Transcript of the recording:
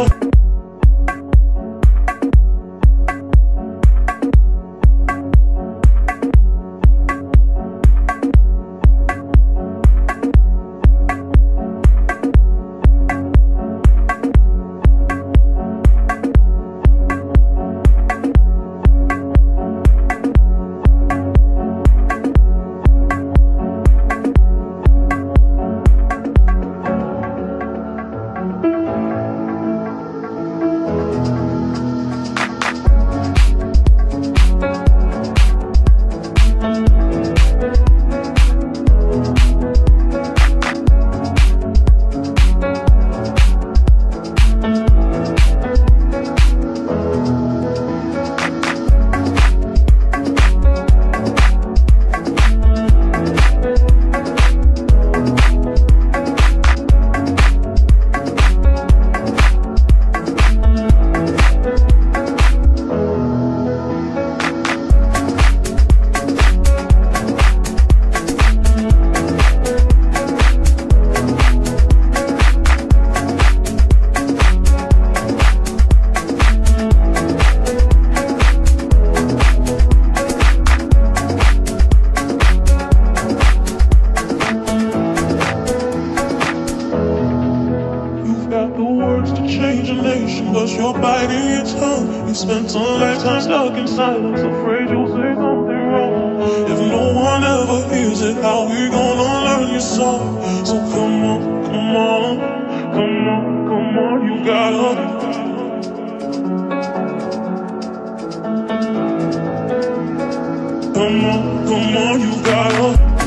Oh. Plus your bite and your tongue. You spent a lifetime stuck in silence, afraid you'll say something wrong. If no one ever hears it, how we gonna learn your song? So come on, come on, come on, come on, you gotta. Come on, come on, you gotta.